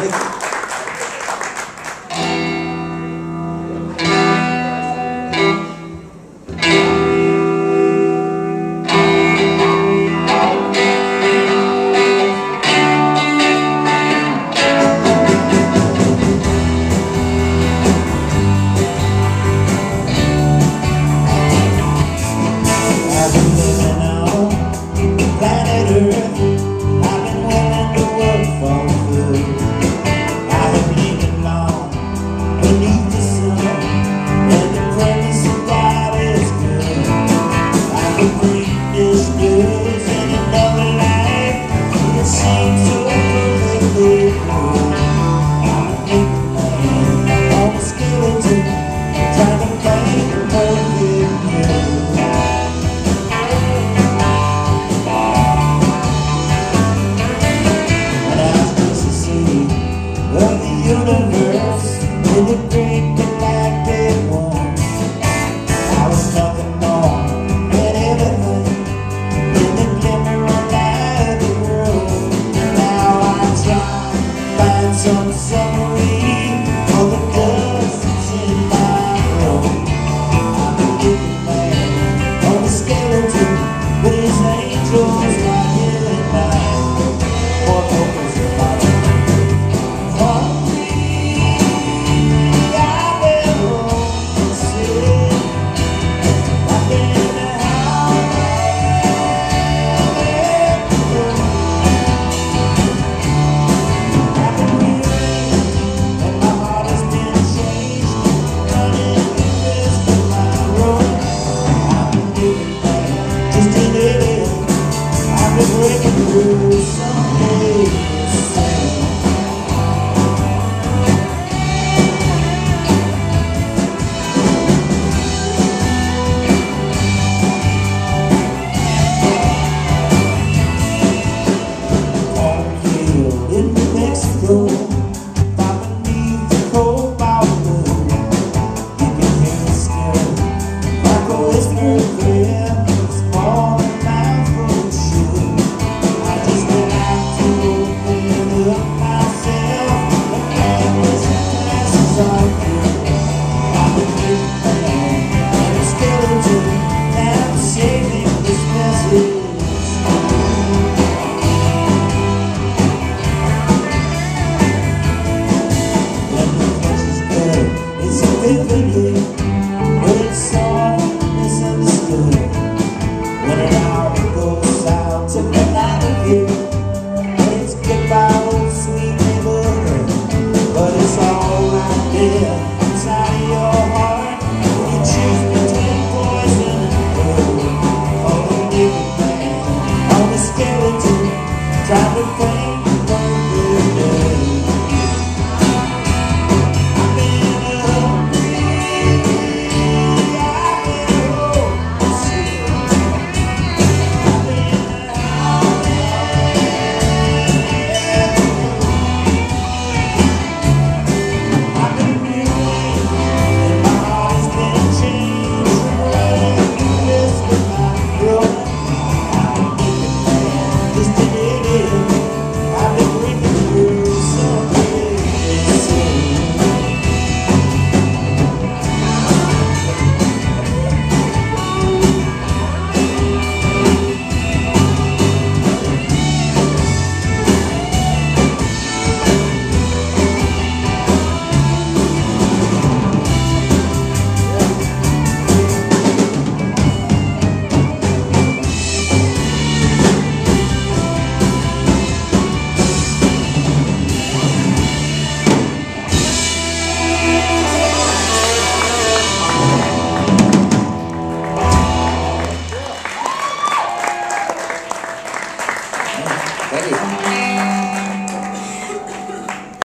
México.